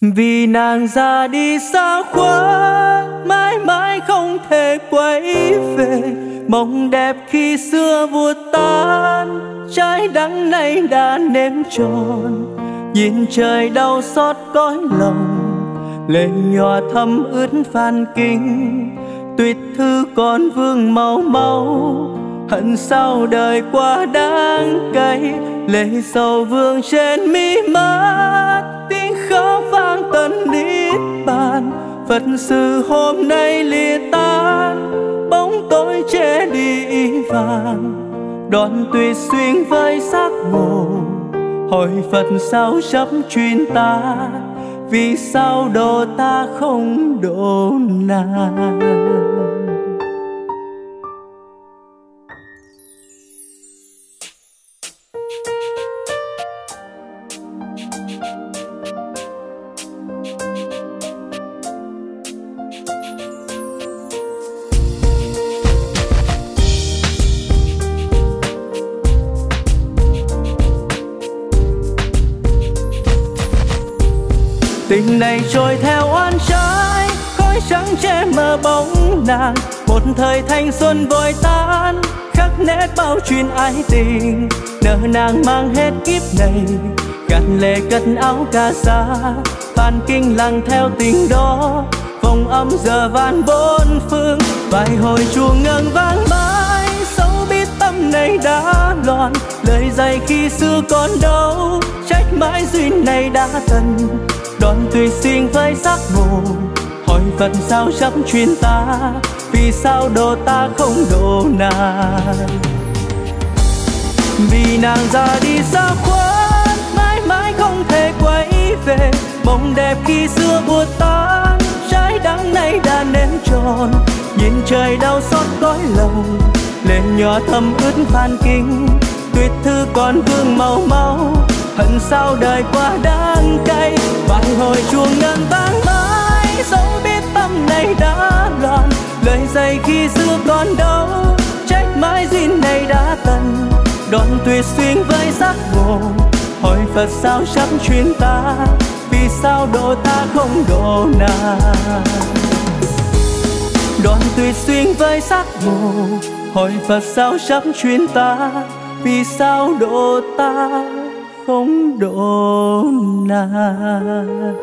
vì nàng ra đi xa quá, mãi mãi không thể quay về. Mộng đẹp khi xưa vụt tan, trái đắng nay đã nếm tròn. Nhìn trời đau xót cõi lòng, lệ nhòa thấm ướt phan kinh. Tuyệt thư còn vương màu máu hận sao đời qua đáng cay. Lệ sầu vương trên mi mắt phật sự hôm nay lìa tan, bóng tối che đi vàng. Đoạn tuyệt xuyên với sắc mồ hỏi phật sao chấp chuyên ta? Vì sao độ ta không độ nàng tình này trôi theo oan trái, khói trắng che mờ bóng nàng. Một thời thanh xuân vội tan, khắc nét bao chuyện ái tình. Nợ nàng mang hết kiếp này, gạt lệ cất áo ca sa. Phan kinh lặng theo tình đó, vòng âm giờ van bốn phương. Vài hồi chuông ngân vang mãi, sâu biết tâm này đã loạn. Lời dạy khi xưa còn đâu, trách mãi duyên này đã tận đoạn tùy sinh với sắc ngộ hỏi phật sao chấp chuyên ta, vì sao độ ta không độ nàng? Vì nàng ra đi xa khuất, mãi mãi không thể quay về. Mộng đẹp khi xưa buồn tan, trái đắng nay đã nếm tròn. Nhìn trời đau xót cõi lòng lệ nhỏ thầm ướt phan kinh tuyệt thư còn vương màu máu hận sao đời qua đáng đã loạn. Lời dạy khi xưa còn đâu, trách mãi duyên này đã tận. Đoạn tuyệt xuyên với giác ngộ, hỏi phật sao chấp chuyên ta? Vì sao độ ta không độ nàng? Đoạn tuyệt xuyên với giác ngộ, hỏi phật sao chấp chuyên ta? Vì sao độ ta không độ nàng?